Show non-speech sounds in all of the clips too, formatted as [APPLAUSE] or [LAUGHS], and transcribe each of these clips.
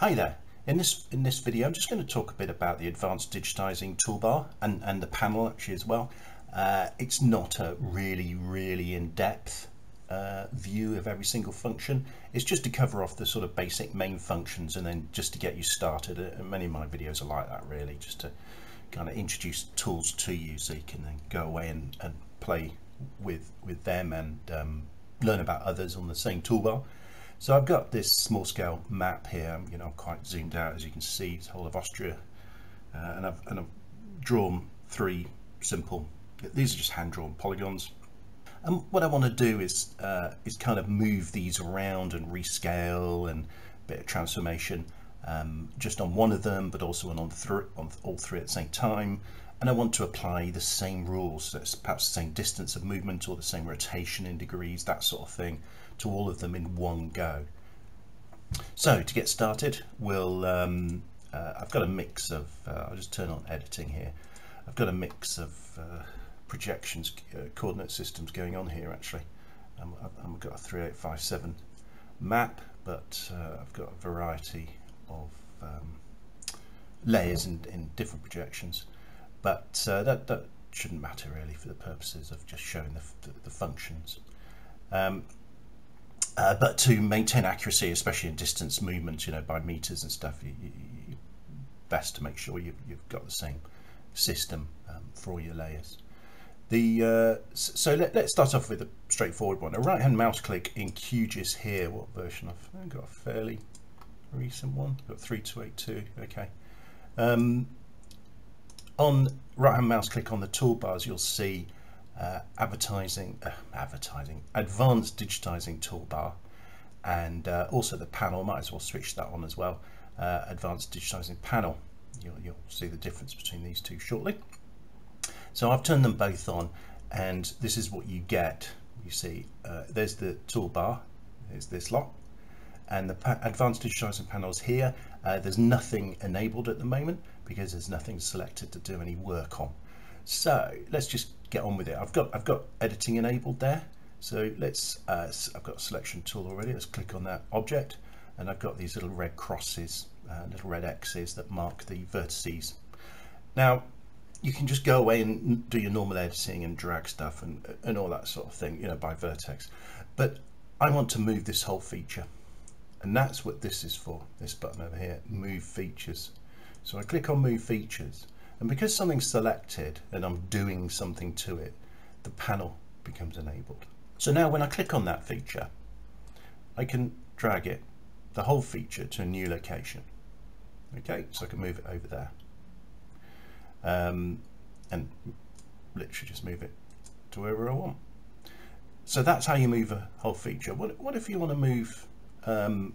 Hi there. In this in this video I'm just going to talk a bit about the advanced digitizing toolbar and, and the panel actually as well. Uh, it's not a really really in-depth uh, view of every single function. It's just to cover off the sort of basic main functions and then just to get you started. Uh, many of my videos are like that really, just to kind of introduce tools to you so you can then go away and, and play with with them and um, learn about others on the same toolbar. So I've got this small scale map here, you know, quite zoomed out as you can see, it's the whole of Austria. Uh, and, I've, and I've drawn three simple, these are just hand drawn polygons. And what I want to do is, uh, is kind of move these around and rescale and a bit of transformation um, just on one of them, but also on, on, th on all three at the same time. And I want to apply the same rules, so perhaps the same distance of movement or the same rotation in degrees, that sort of thing, to all of them in one go. So to get started, we'll, um, uh, I've got a mix of, uh, I'll just turn on editing here. I've got a mix of uh, projections, uh, coordinate systems going on here actually. Um, I've, I've got a 3857 map, but uh, I've got a variety of um, layers in, in different projections. But uh, that, that shouldn't matter really for the purposes of just showing the, the, the functions. Um, uh, but to maintain accuracy, especially in distance movements, you know, by meters and stuff, you, you, you best to make sure you've, you've got the same system um, for all your layers. The uh, so let, us start off with a straightforward one. A right hand mouse click in QGIS here. What version? I've got a fairly recent one. Got 3282. Okay. Um, on right hand mouse click on the toolbars, you'll see uh, advertising, uh, advertising, advanced digitizing toolbar, and uh, also the panel. Might as well switch that on as well. Uh, advanced digitizing panel. You'll, you'll see the difference between these two shortly. So I've turned them both on, and this is what you get. You see, uh, there's the toolbar. There's this lot, and the advanced digitizing panels here. Uh, there's nothing enabled at the moment because there's nothing selected to do any work on. So let's just get on with it. I've got I've got editing enabled there. So let's uh, I've got a selection tool already. Let's click on that object, and I've got these little red crosses, uh, little red X's that mark the vertices. Now you can just go away and do your normal editing and drag stuff and and all that sort of thing, you know, by vertex. But I want to move this whole feature, and that's what this is for. This button over here, move features. So I click on move features and because something's selected and I'm doing something to it, the panel becomes enabled. So now when I click on that feature, I can drag it, the whole feature to a new location. Okay, so I can move it over there. Um, and literally just move it to wherever I want. So that's how you move a whole feature. What, what if you want to move um,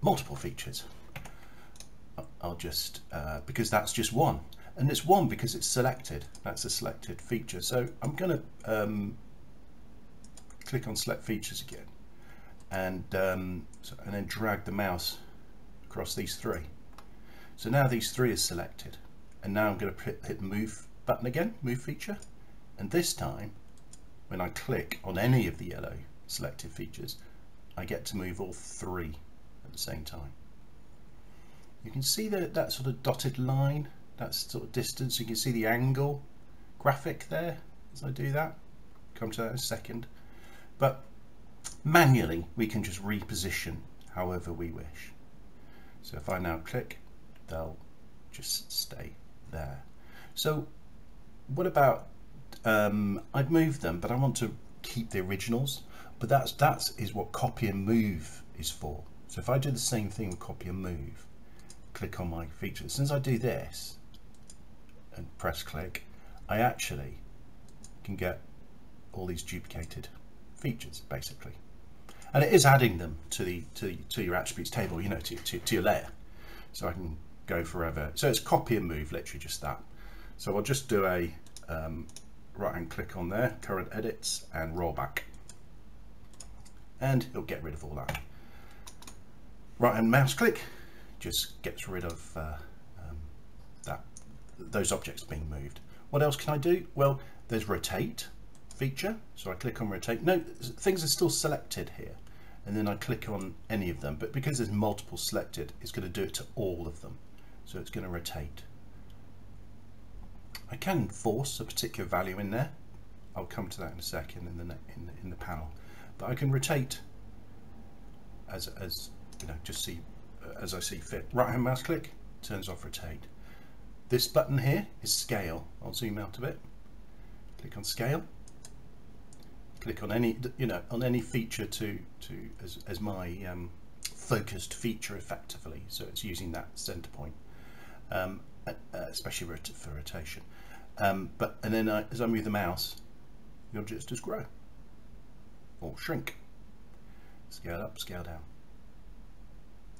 multiple features? I'll just, uh, because that's just one. And it's one because it's selected. That's a selected feature. So I'm going to um, click on select features again and, um, so, and then drag the mouse across these three. So now these three is selected. And now I'm going to hit, hit move button again, move feature. And this time, when I click on any of the yellow selected features, I get to move all three at the same time. You can see that that sort of dotted line, that sort of distance. You can see the angle graphic there as I do that. Come to that in a second. But manually, we can just reposition however we wish. So if I now click, they'll just stay there. So what about, um, I've moved them, but I want to keep the originals. But that's, that is what copy and move is for. So if I do the same thing with copy and move, click on my feature. As I do this and press click, I actually can get all these duplicated features basically. And it is adding them to the to, to your attributes table, you know, to, to, to your layer. So I can go forever. So it's copy and move, literally just that. So I'll just do a um, right hand click on there, current edits and rollback. And it'll get rid of all that. Right hand mouse click, just gets rid of uh, um, that those objects being moved. What else can I do? Well, there's rotate feature. So I click on rotate. No, things are still selected here. and then I click on any of them but because there's multiple selected it's going to do it to all of them so it's going to rotate I can force a particular value in there I'll come to that in a second in the in the, in the panel but I can rotate as as you know just see as I see fit. Right hand mouse click turns off rotate. This button here is scale. I'll zoom out a bit. Click on scale. Click on any you know on any feature to to as, as my um, focused feature effectively. So it's using that center point um, uh, especially for rotation. Um, but and then I, as I move the mouse the objects just grow or shrink. Scale up scale down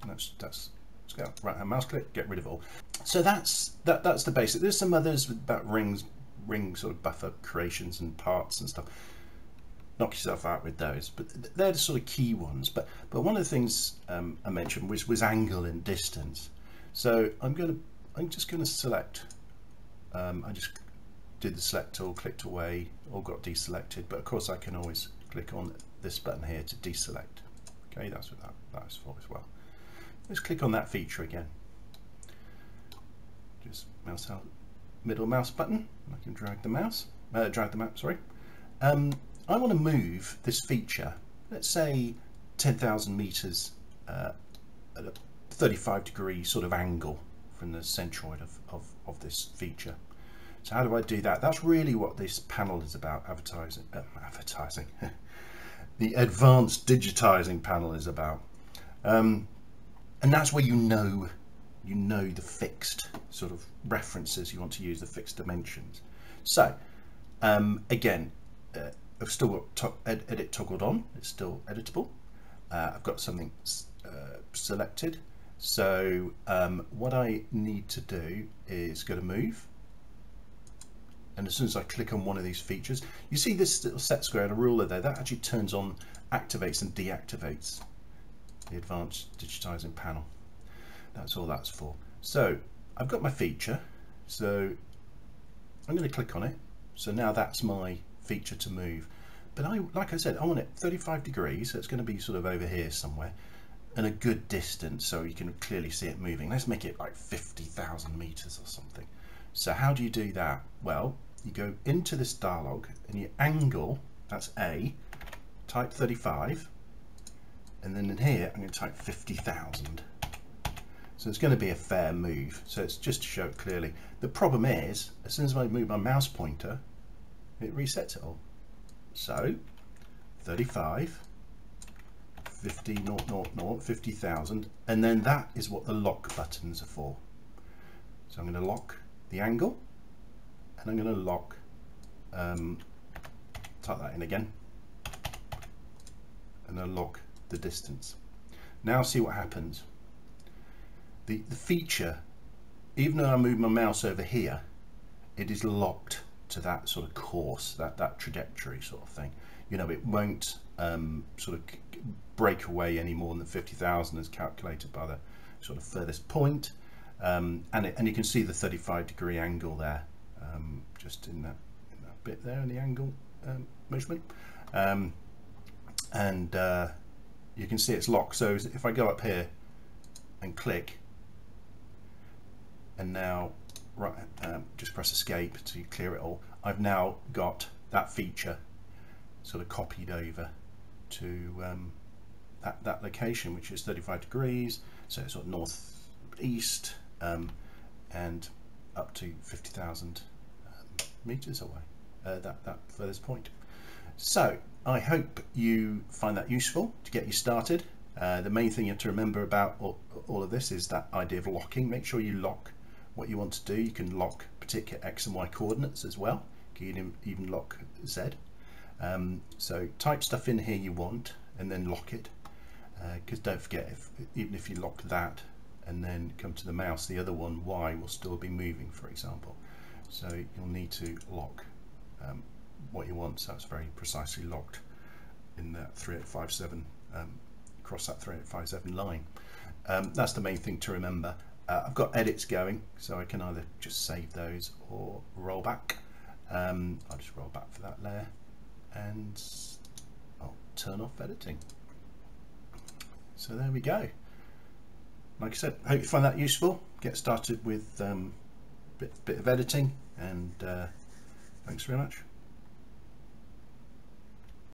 that's that's scale right hand mouse click get rid of all. So that's that that's the basic. There's some others about rings ring sort of buffer creations and parts and stuff. Knock yourself out with those but they're the sort of key ones. But but one of the things um, I mentioned was was angle and distance. So I'm to I'm just going to select um, I just did the select tool clicked away or got deselected. But of course I can always click on this button here to deselect. Okay that's what that, that is for as well let's click on that feature again just mouse out middle mouse button I can drag the mouse uh, drag the map sorry um, I want to move this feature, let's say 10,000 meters uh, at a 35 degree sort of angle from the centroid of, of, of this feature. So how do I do that? That's really what this panel is about, advertising. Uh, advertising. [LAUGHS] the advanced digitizing panel is about. Um, and that's where you know you know the fixed sort of references you want to use, the fixed dimensions. So um, again, uh, I've still got to ed edit toggled on, it's still editable. Uh, I've got something uh, selected. So um, what I need to do is go to move. And as soon as I click on one of these features, you see this little set square and a ruler there, that actually turns on, activates and deactivates the advanced digitizing panel. That's all that's for. So I've got my feature. So I'm going to click on it. So now that's my feature to move. But I, like I said, I want it 35 degrees, so it's going to be sort of over here somewhere, and a good distance so you can clearly see it moving. Let's make it like 50,000 meters or something. So how do you do that? Well, you go into this dialog and you angle, that's A, type 35, and then in here I'm going to type 50,000. So it's going to be a fair move. So it's just to show it clearly. The problem is, as soon as I move my mouse pointer, it resets it all. So 35, 50, 0, 0, 0, 50,000, and then that is what the lock buttons are for. So I'm going to lock the angle, and I'm going to lock, um, type that in again, and then lock the distance. Now see what happens. The, the feature, even though I move my mouse over here, it is locked to that sort of course, that, that trajectory sort of thing. You know, it won't um, sort of break away any more than 50,000 as calculated by the sort of furthest point. Um, and, it, and you can see the 35 degree angle there, um, just in that, in that, bit there in the angle um, measurement. Um, and uh, you can see it's locked. So if I go up here and click, and now right, um, just press escape to clear it all. I've now got that feature sort of copied over to um, that, that location, which is 35 degrees, so it's sort of northeast um, and up to 50,000 um, meters away, uh, that, that furthest point. So I hope you find that useful to get you started. Uh, the main thing you have to remember about all, all of this is that idea of locking. Make sure you lock what you want to do, you can lock particular X and Y coordinates as well. You can even lock Z. Um, so type stuff in here you want and then lock it. Because uh, don't forget, if, even if you lock that and then come to the mouse, the other one, Y, will still be moving, for example. So you'll need to lock um, what you want, so it's very precisely locked in that 3857, um, across that 3857 line. Um, that's the main thing to remember. Uh, I've got edits going, so I can either just save those or roll back. Um, I'll just roll back for that layer and I'll turn off editing. so there we go like I said hope you find that useful get started with um, bit, bit of editing and uh, thanks very much